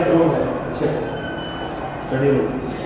Room है। अच्छा study room